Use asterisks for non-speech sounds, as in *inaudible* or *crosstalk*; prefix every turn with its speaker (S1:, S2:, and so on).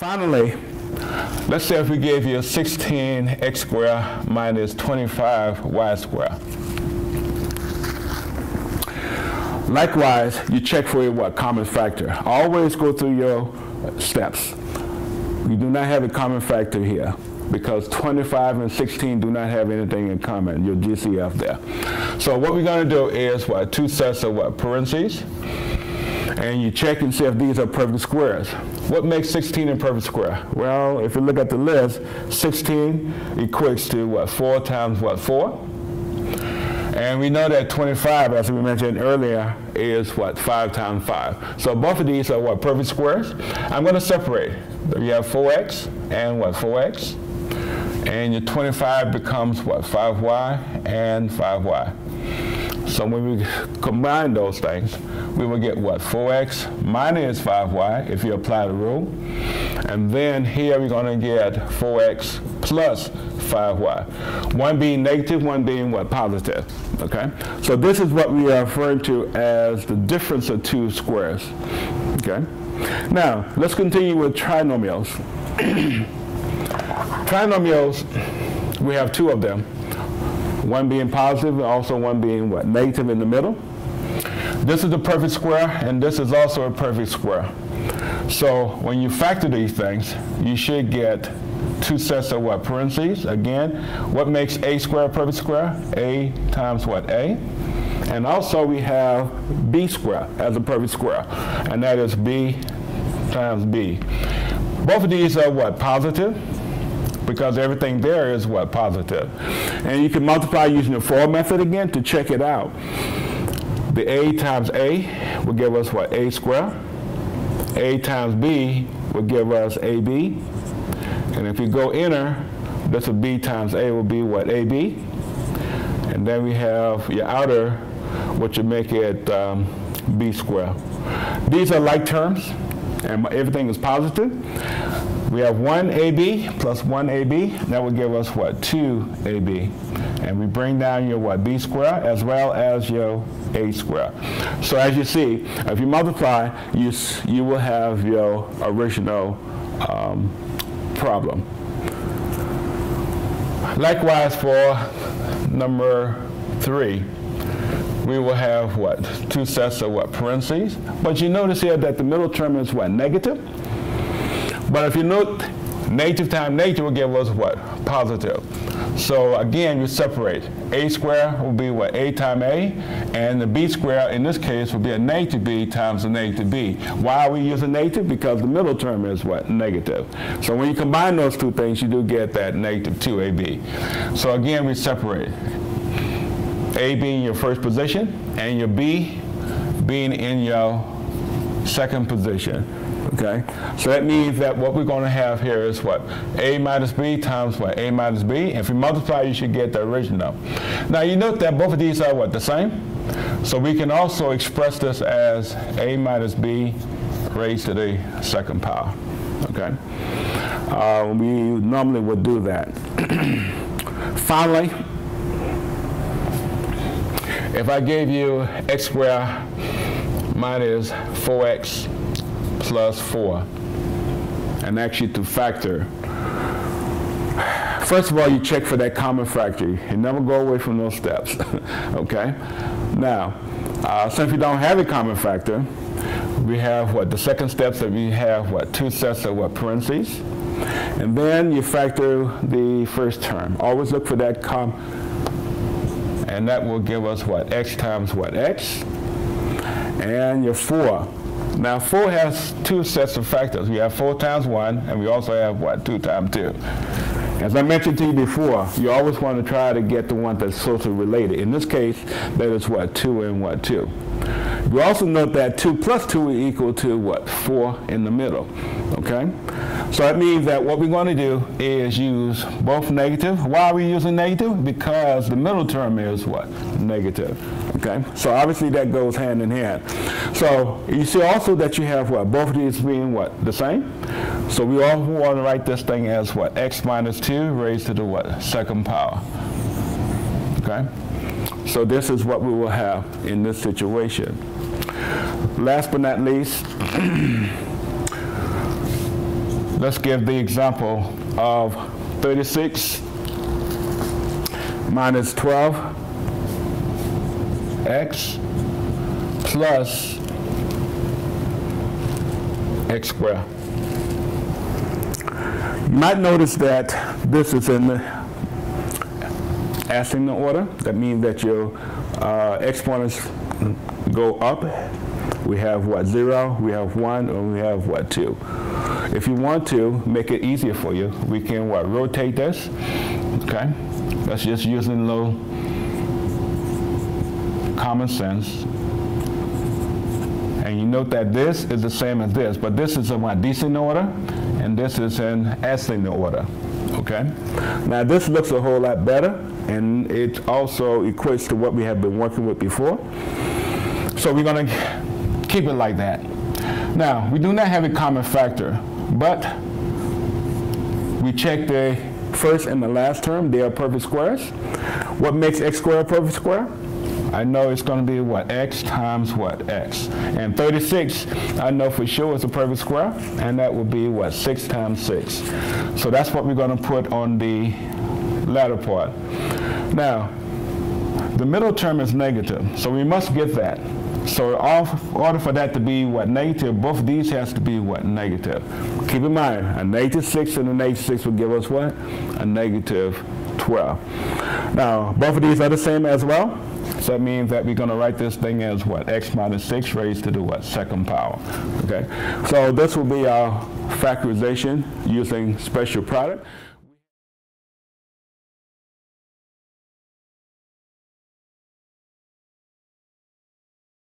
S1: Finally, let's say if we gave you 16x squared minus 25y squared. Likewise, you check for your what common factor. Always go through your steps. You do not have a common factor here because 25 and 16 do not have anything in common, your GCF there. So what we're going to do is what two sets of what parentheses, and you check and see if these are perfect squares. What makes 16 a perfect square? Well, if you look at the list, 16 equates to what, 4 times what, 4? And we know that 25, as we mentioned earlier, is what, 5 times 5. So both of these are what, perfect squares? I'm going to separate. You have 4x and what, 4x? And your 25 becomes what, 5y and 5y. So when we combine those things, we will get what? 4x minus 5y if you apply the rule. And then here we're going to get 4x plus 5y. One being negative, one being what? Positive. Okay? So this is what we are referring to as the difference of two squares. Okay? Now, let's continue with trinomials. *clears throat* trinomials, we have two of them. One being positive and also one being what? Negative in the middle. This is the perfect square, and this is also a perfect square. So when you factor these things, you should get two sets of what? Parentheses. Again, what makes a square a perfect square? a times what? a. And also we have b square as a perfect square, and that is b times b. Both of these are what? Positive because everything there is what? Positive. And you can multiply using the FOIL method again to check it out. The a times a will give us what? a squared. a times b will give us ab. And if you go inner, this will b times a will be what? ab. And then we have your outer, which will make it um, b squared. These are like terms, and everything is positive. We have 1AB plus 1AB. That would give us what? 2AB. And we bring down your what? B square as well as your A square. So as you see, if you multiply, you, you will have your original um, problem. Likewise for number three, we will have what? Two sets of what? Parentheses. But you notice here that the middle term is what? Negative. But if you look, negative times negative will give us what? Positive. So again, you separate. A squared will be what? A times A, and the B squared in this case will be a negative B times a negative B. Why are we using negative? Because the middle term is what? Negative. So when you combine those two things, you do get that negative 2AB. So again, we separate. A being your first position, and your B being in your second position. Okay? So that means that what we're going to have here is what? A minus B times what? A minus B. If we multiply, you should get the original. Now you note that both of these are what? The same? So we can also express this as A minus B raised to the second power. Okay? Uh, we normally would do that. *clears throat* Finally, if I gave you x squared minus 4x plus 4 and actually to factor. First of all, you check for that common factor. You never go away from those steps, *laughs* okay? Now, uh, since we don't have a common factor, we have what, the second step that we have what, two sets of what, parentheses. And then you factor the first term. Always look for that com, and that will give us what, x times what, x. And your 4 now 4 has two sets of factors. We have 4 times 1, and we also have what, 2 times 2. As I mentioned to you before, you always want to try to get the one that's closely related. In this case, that is what, 2 and what, 2. You also note that 2 plus 2 is equal to what, 4 in the middle, okay? So that means that what we're going to do is use both negative. Why are we using negative? Because the middle term is what? Negative. Okay? So obviously that goes hand in hand. So you see also that you have what? Both of these being what? The same? So we all want to write this thing as what? x minus 2 raised to the what? Second power. Okay? So this is what we will have in this situation. Last but not least, *clears throat* let's give the example of 36 minus 12x plus x squared. You might notice that this is in the ascending order. That means that your uh, exponents go up. We have what, zero, we have one, and we have what, two. If you want to make it easier for you, we can what, rotate this, okay? That's just using little common sense. And you note that this is the same as this, but this is in what, descending order, and this is in ascending order, okay? Now this looks a whole lot better, and it also equates to what we have been working with before. So we're gonna keep it like that. Now, we do not have a common factor, but we check the first and the last term, they are perfect squares. What makes x squared a perfect square? I know it's going to be what? x times what? x. And 36, I know for sure is a perfect square, and that will be what? 6 times 6. So that's what we're going to put on the latter part. Now, the middle term is negative, so we must get that. So in order for that to be what negative, both these has to be what negative. Keep in mind, a negative 6 and a negative 6 will give us what? A negative 12. Now, both of these are the same as well. So that means that we're going to write this thing as what? x minus 6 raised to the what? Second power. Okay. So this will be our factorization using special product.